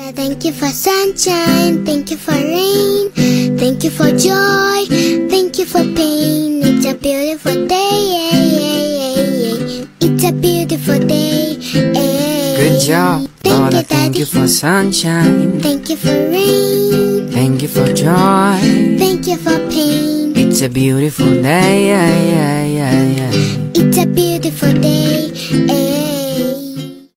Thank you for sunshine, thank you for rain, thank you for joy, thank you for pain. It's a beautiful day, yeah, yeah, yeah, yeah. It's a beautiful day. Good job, Thank Lord, you, Thank you for sunshine. Thank you for rain, Thank you for joy. thank you for pain. It's a beautiful day.